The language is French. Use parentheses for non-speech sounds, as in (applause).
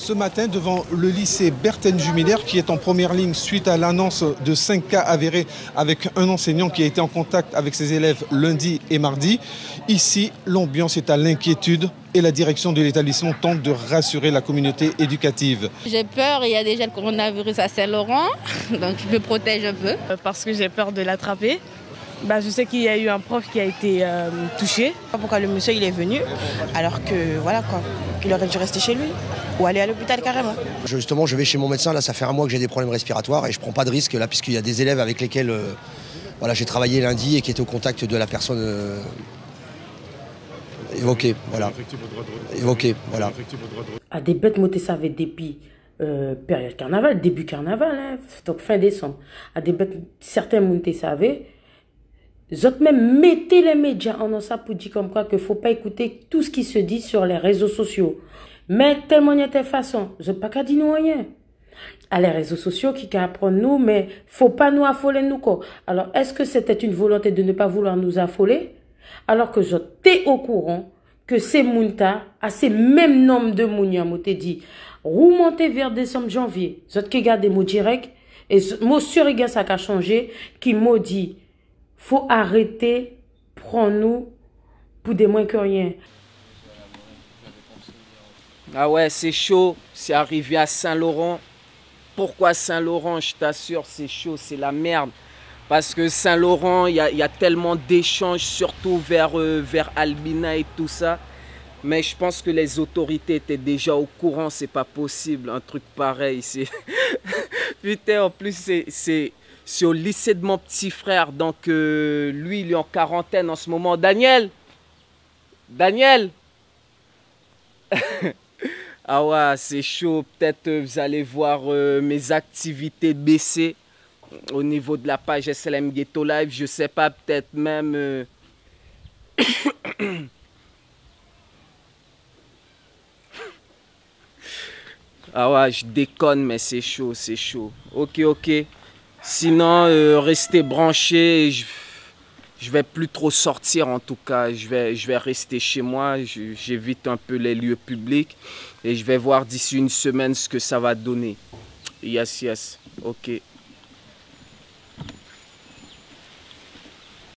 Ce matin, devant le lycée Berthen Jumiler, qui est en première ligne suite à l'annonce de 5 cas avérés avec un enseignant qui a été en contact avec ses élèves lundi et mardi. Ici, l'ambiance est à l'inquiétude et la direction de l'établissement tente de rassurer la communauté éducative. J'ai peur, il y a déjà le coronavirus à Saint-Laurent, (laughs) donc je me protège un peu. Parce que j'ai peur de l'attraper. Bah, je sais qu'il y a eu un prof qui a été euh, touché. Pourquoi le monsieur il est venu alors que voilà quoi, qu'il aurait dû rester chez lui ou aller à l'hôpital carrément. Justement, je vais chez mon médecin. Là, ça fait un mois que j'ai des problèmes respiratoires et je prends pas de risque là puisqu'il y a des élèves avec lesquels euh, voilà, j'ai travaillé lundi et qui étaient au contact de la personne euh, évoquée. Voilà. Évoquée. Voilà. À des bêtes montées ça avait depuis euh, période carnaval, début carnaval, hein, donc fin décembre. À des bêtes, certains montées ça avait. Autres même mettez les médias en ça pour dire comme quoi qu'il faut pas écouter tout ce qui se dit sur les réseaux sociaux. Mais tellement de telle façon, je pas qu'à dire nous rien. À les réseaux sociaux qui apprendre nous, mais faut pas nous affoler nous quoi. Alors est-ce que c'était une volonté de ne pas vouloir nous affoler? Alors que je t'ai au courant que ces mounta, à ces mêmes noms de mounia, m'ont dit, remonter vers décembre, janvier, je qui garde des mots directs, et mon sur ça a changé, qui m'a dit, faut arrêter, prends-nous pour des moins que rien. Ah ouais, c'est chaud, c'est arrivé à Saint-Laurent. Pourquoi Saint-Laurent Je t'assure, c'est chaud, c'est la merde. Parce que Saint-Laurent, il y, a, tellement d'échanges, surtout vers, euh, vers Albina et tout ça. Mais je pense que les autorités étaient déjà au courant, c'est pas possible, un truc pareil. (laughs) Putain, en plus, c'est c'est au lycée de mon petit frère. Donc, euh, lui, il est en quarantaine en ce moment. Daniel Daniel (laughs) Ah ouais, c'est chaud. Peut-être euh, vous allez voir euh, mes activités baisser au niveau de la page SLM Ghetto Live. Je sais pas, peut-être même... (coughs) ah ouais, je déconne, mais c'est chaud, c'est chaud. Ok, ok. Sinon, euh, rester branché, je, je vais plus trop sortir en tout cas. Je vais, je vais rester chez moi, j'évite un peu les lieux publics et je vais voir d'ici une semaine ce que ça va donner. Yes, yes, ok.